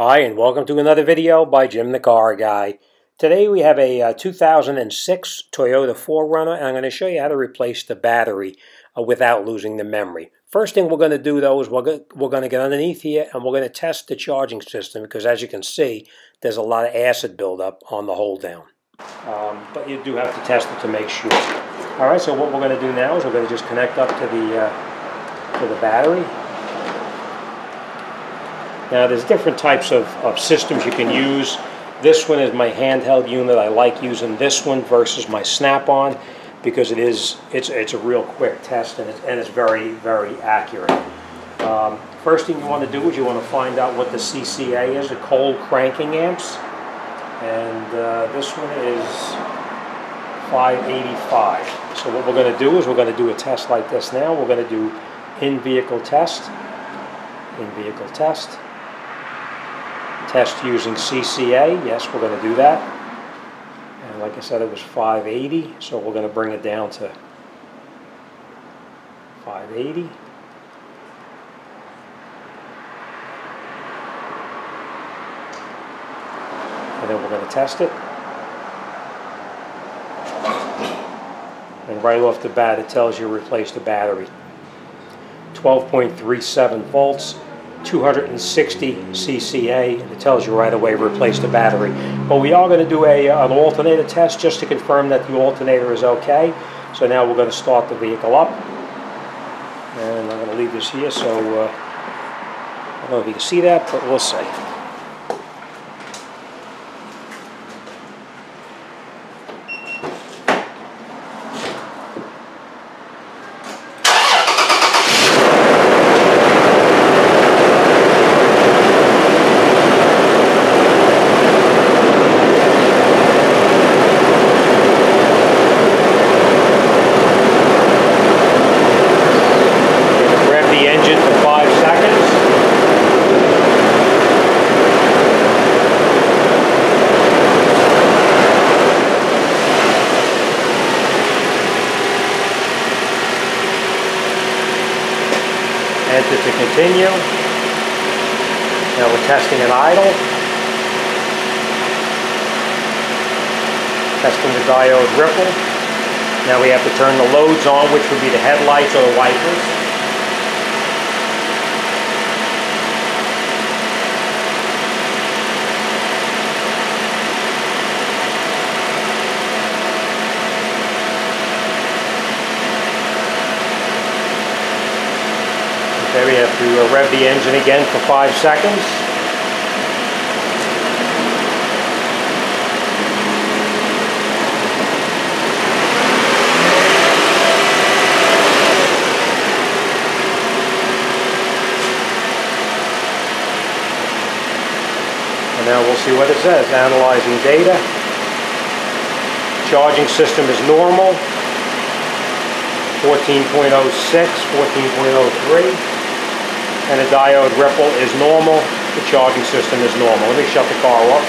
Hi, and welcome to another video by Jim the Car Guy. Today we have a uh, 2006 Toyota 4Runner, and I'm going to show you how to replace the battery uh, without losing the memory. First thing we're going to do, though, is we're we're going to get underneath here and we're going to test the charging system because, as you can see, there's a lot of acid buildup on the hold down. Um, but you do have to test it to make sure. All right, so what we're going to do now is we're going to just connect up to the, uh, to the battery. Now there's different types of, of systems you can use. This one is my handheld unit. I like using this one versus my Snap-on because it is it's it's a real quick test and it's, and it's very very accurate. Um, first thing you want to do is you want to find out what the CCA is, the cold cranking amps, and uh, this one is 585. So what we're going to do is we're going to do a test like this now. We're going to do in-vehicle test, in-vehicle test test using CCA. Yes, we're going to do that. And like I said, it was 580, so we're going to bring it down to 580. And then we're going to test it. And right off the bat, it tells you replace the battery. 12.37 volts, 260 CCA, it tells you right away replace the battery. But we are going to do a, an alternator test just to confirm that the alternator is okay. So now we're going to start the vehicle up. And I'm going to leave this here so uh, I don't know if you can see that, but we'll see. Rev the engine for five seconds. Enter to continue. Now we're testing an idle. Testing the diode ripple. Now we have to turn the loads on, which would be the headlights or the wipers. Okay, we have to uh, rev the engine again for five seconds. And now we'll see what it says. Analyzing data. Charging system is normal. 14.06, 14.03, and the diode ripple is normal, the charging system is normal. Let me shut the car off.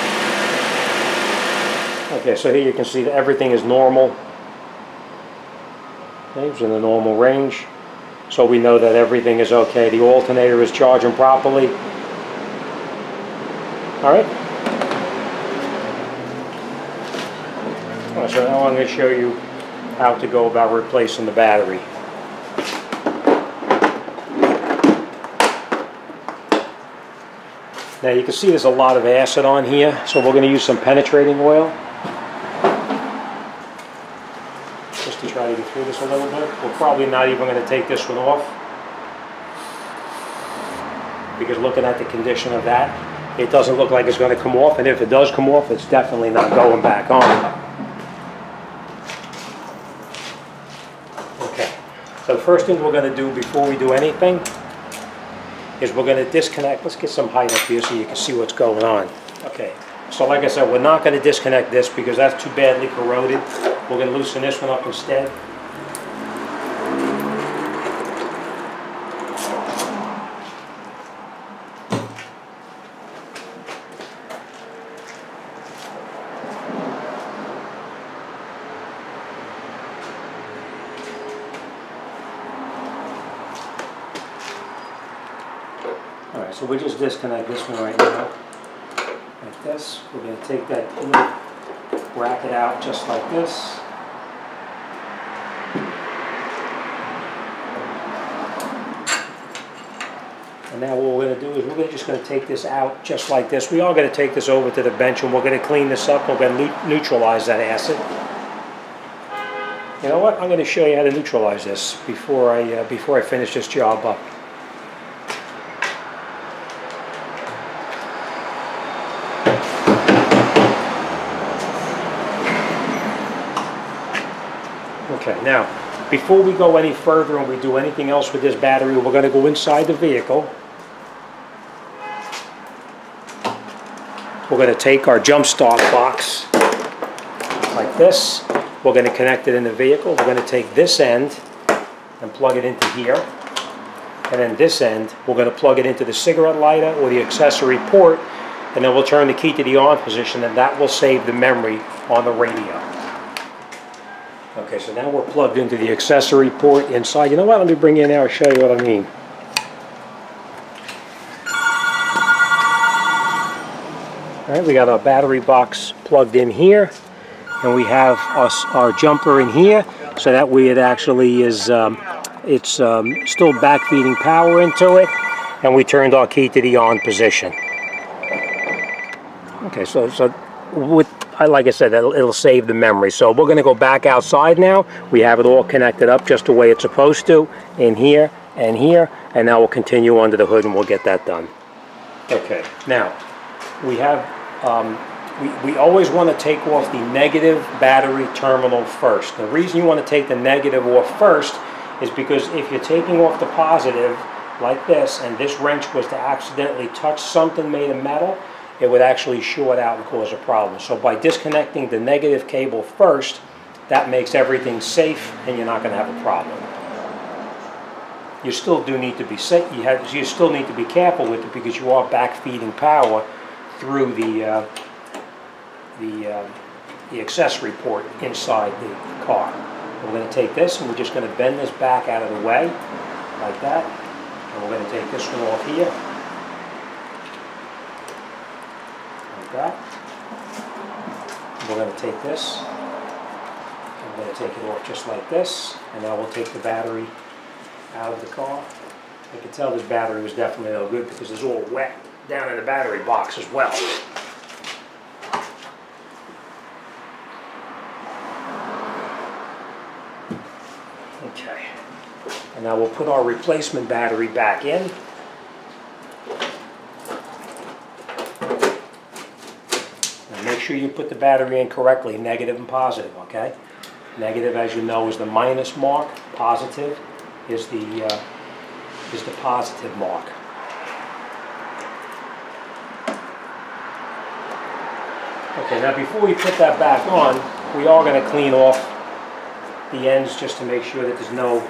Okay, so here you can see that everything is normal. Okay, it's in the normal range. So we know that everything is okay. The alternator is charging properly. All right. All right, so now I'm going to show you how to go about replacing the battery. Now you can see there's a lot of acid on here, so we're going to use some penetrating oil. Just to try to get through this a little bit. We're probably not even going to take this one off. Because looking at the condition of that, it doesn't look like it's going to come off, and if it does come off, it's definitely not going back on. Okay, so the first thing we're going to do before we do anything is we're going to disconnect. Let's get some height up here so you can see what's going on. Okay, so like I said, we're not going to disconnect this because that's too badly corroded. We're going to loosen this one up instead. So we just disconnect this one right now. like this. We're going to take that bracket out just like this. And now what we're going to do is we're just going to take this out just like this. We are going to take this over to the bench and we're going to clean this up. We're going to neutralize that acid. You know what? I'm going to show you how to neutralize this before I, uh, before I finish this job up. Okay, now, before we go any further and we do anything else with this battery, we're going to go inside the vehicle. We're going to take our jump start box like this. We're going to connect it in the vehicle. We're going to take this end and plug it into here. And then this end, we're going to plug it into the cigarette lighter or the accessory port. And then we'll turn the key to the on position and that will save the memory on the radio. Okay, so now we're plugged into the accessory port inside. You know what? Let me bring you in there and show you what I mean. All right, we got our battery box plugged in here, and we have our, our jumper in here, so that way it actually is, um, it's um, still backfeeding power into it, and we turned our key to the on position. Okay, so, so with, like I said, it'll, it'll save the memory. So we're going to go back outside now. We have it all connected up just the way it's supposed to, in here and here, and now we'll continue under the hood and we'll get that done. Okay, now we have um, we, we always want to take off the negative battery terminal first. The reason you want to take the negative off first is because if you're taking off the positive like this and this wrench was to accidentally touch something made of metal, it would actually short out and cause a problem. So by disconnecting the negative cable first, that makes everything safe and you're not going to have a problem. You still do need to be safe. You, have, you still need to be careful with it because you are backfeeding power through the uh, the uh, the accessory port inside the car. We're going to take this and we're just going to bend this back out of the way like that. And we're going to take this one off here like that. We're going to take this. I'm going to take it off just like this. And now we'll take the battery out of the car. I can tell this battery was definitely no good because it's all wet down in the battery box as well. Okay. And now we'll put our replacement battery back in. And make sure you put the battery in correctly, negative and positive, okay? Negative, as you know, is the minus mark. Positive is the, uh, is the positive mark. Okay, now before we put that back on, we are going to clean off the ends just to make sure that there's no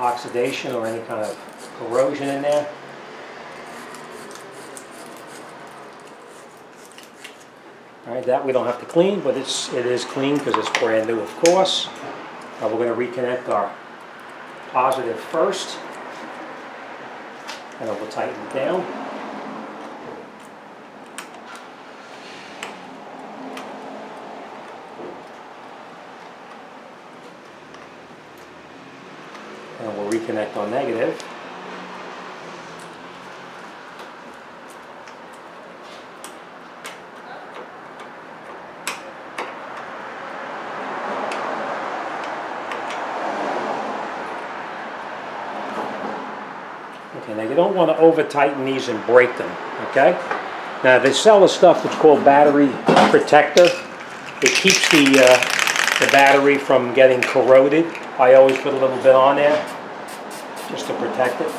oxidation or any kind of corrosion in there. All right, that we don't have to clean, but it's, it is clean because it's brand new, of course. Now we're going to reconnect our positive first, and then we'll tighten it down. and we'll reconnect on negative. Okay, now don't want to over tighten these and break them, okay? Now they sell a stuff that's called battery protector. It keeps the, uh, the battery from getting corroded. I always put a little bit on there just to protect it.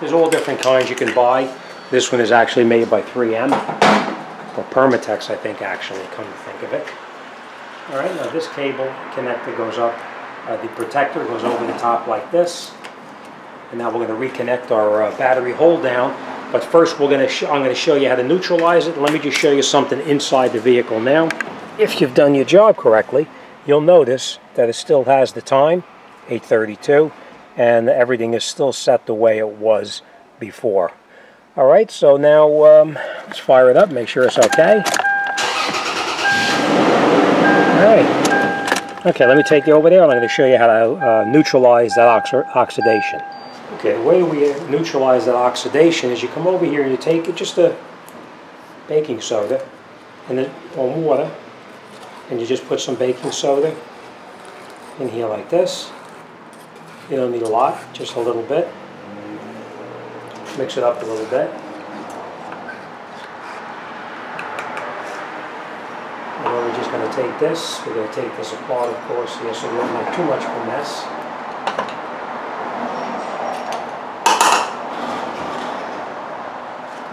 There's all different kinds you can buy. This one is actually made by 3M, or Permatex I think actually, come to think of it. Alright, now this cable connector goes up, uh, the protector goes over the top like this. And now we're going to reconnect our uh, battery hold down. But first we're going to I'm going to show you how to neutralize it. Let me just show you something inside the vehicle now. If you've done your job correctly, you'll notice that it still has the time, 8.32, and everything is still set the way it was before. All right, so now um, let's fire it up, make sure it's okay. All right. Okay, let me take you over there and I'm going to show you how to uh, neutralize that oxi oxidation. Okay, the way we neutralize that oxidation is you come over here and you take just a baking soda and then water and you just put some baking soda in here like this. You don't need a lot, just a little bit. Mix it up a little bit. And then we're just going to take this, we're going to take this apart of course here so we don't make too much of a mess.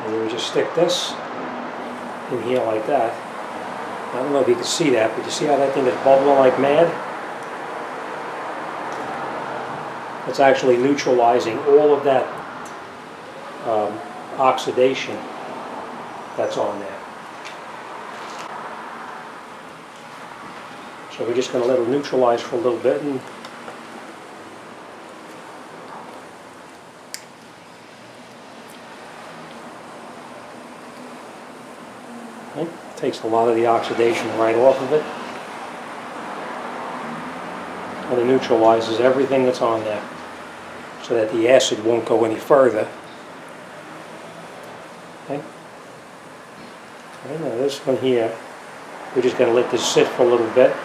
And we just stick this in here like that. I don't know if you can see that, but you see how that thing is bubbling like mad? It's actually neutralizing all of that um, oxidation that's on there. So we're just going to let it neutralize for a little bit and It takes a lot of the oxidation right off of it. And it neutralizes everything that's on there so that the acid won't go any further. Okay. And now this one here, we're just going to let this sit for a little bit.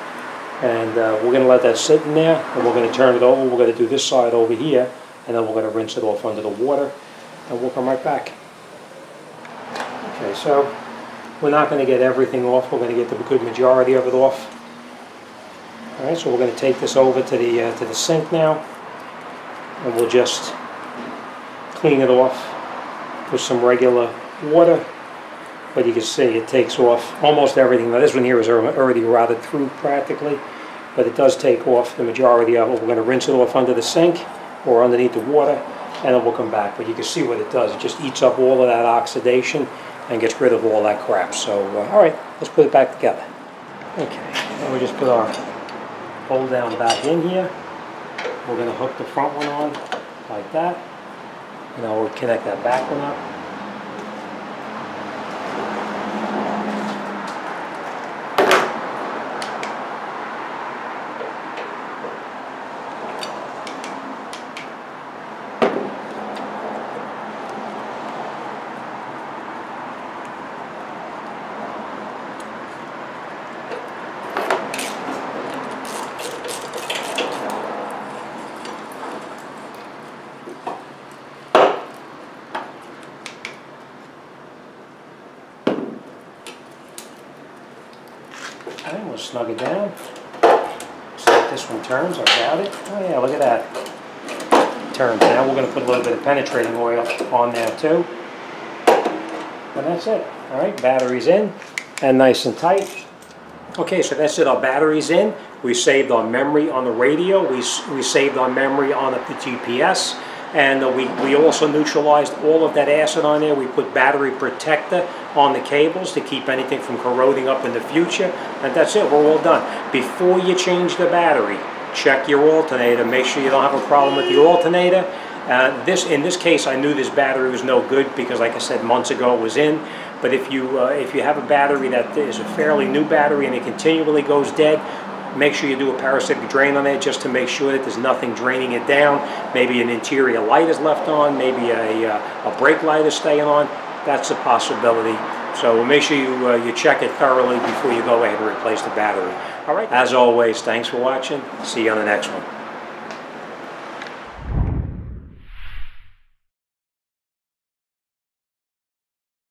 And uh, we're going to let that sit in there, and we're going to turn it over. We're going to do this side over here, and then we're going to rinse it off under the water, and we'll come right back. Okay, so we're not going to get everything off. We're going to get the good majority of it off. All right, so we're going to take this over to the uh, to the sink now, and we'll just clean it off with some regular water. But you can see it takes off almost everything. Now this one here is already rotted through practically, but it does take off the majority of it. We're going to rinse it off under the sink or underneath the water, and then we'll come back. But you can see what it does. It just eats up all of that oxidation and gets rid of all that crap. So, uh, all right, let's put it back together. Okay, we just put our hold down back in here. We're going to hook the front one on like that. And we'll connect that back one up. Okay, snug it down. See if this one turns, I doubt it. Oh yeah, look at that. turns. Now we're going to put a little bit of penetrating oil on there too. And that's it. All right, battery's in and nice and tight. Okay, so that's it. Our battery's in. We saved our memory on the radio. We, we saved our memory on the GPS. And uh, we, we also neutralized all of that acid on there. We put battery protector on the cables to keep anything from corroding up in the future. And that's it, we're all done. Before you change the battery, check your alternator. Make sure you don't have a problem with the alternator. Uh, this, in this case, I knew this battery was no good because, like I said, months ago it was in. But if you uh, if you have a battery that is a fairly new battery and it continually goes dead, make sure you do a parasitic drain on it just to make sure that there's nothing draining it down. Maybe an interior light is left on, maybe a, uh, a brake light is staying on. That's a possibility. So make sure you, uh, you check it thoroughly before you go ahead and replace the battery. All right. As always, thanks for watching. See you on the next one.